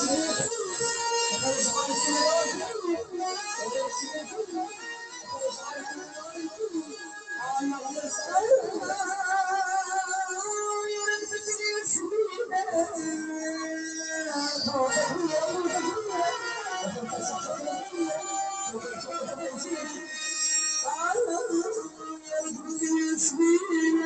Yeah. Altyazı M.K.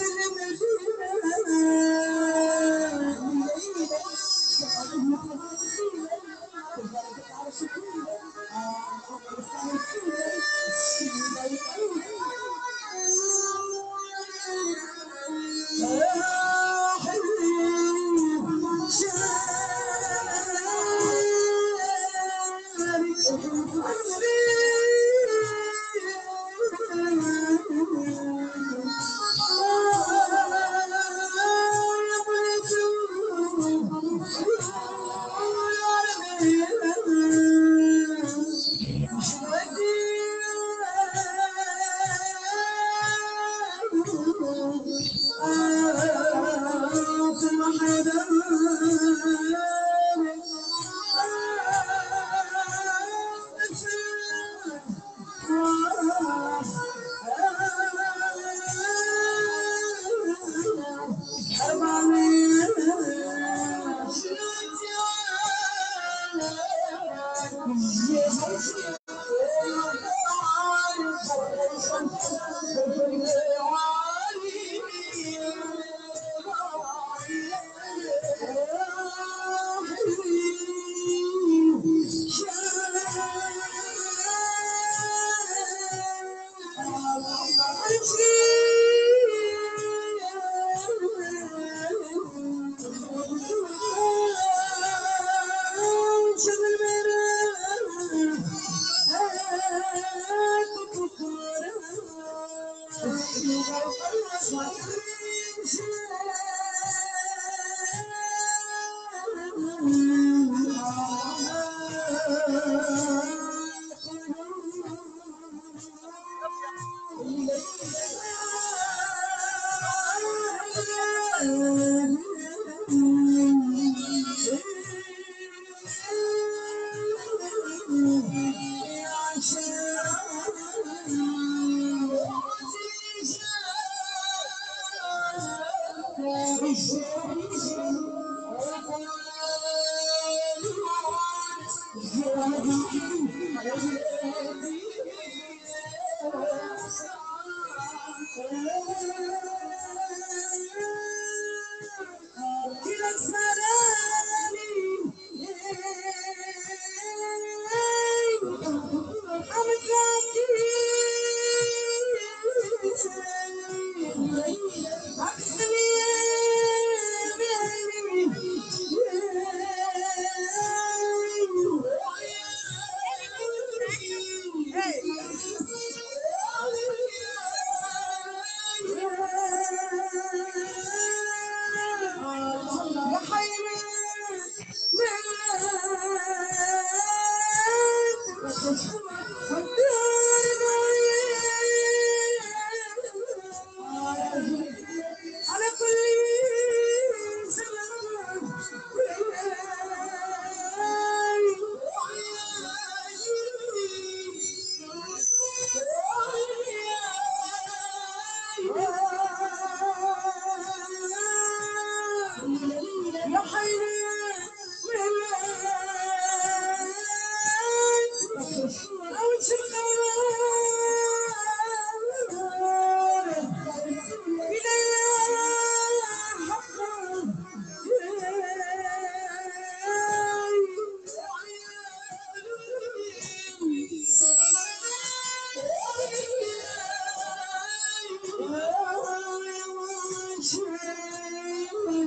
Selim Thank you. Thank you.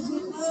Yeah.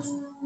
Acaba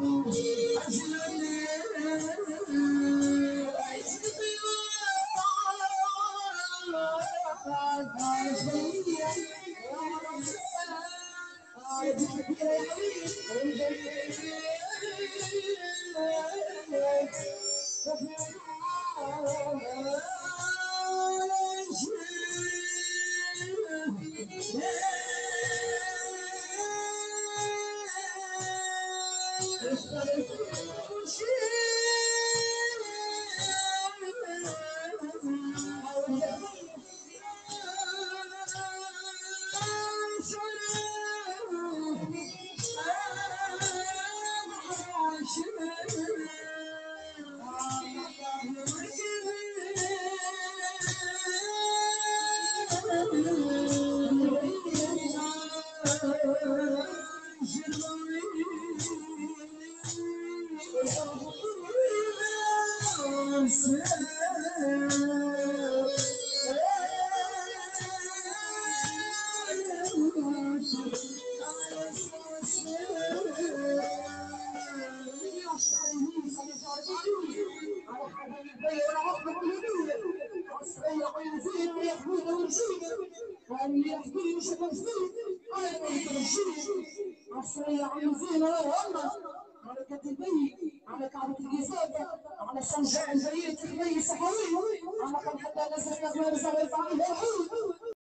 Yeah. 我不是 على كعبة الجزاء السمجة عن برية تخبي صحيح أما قد حتى نزلت نظمة بصغير صحيح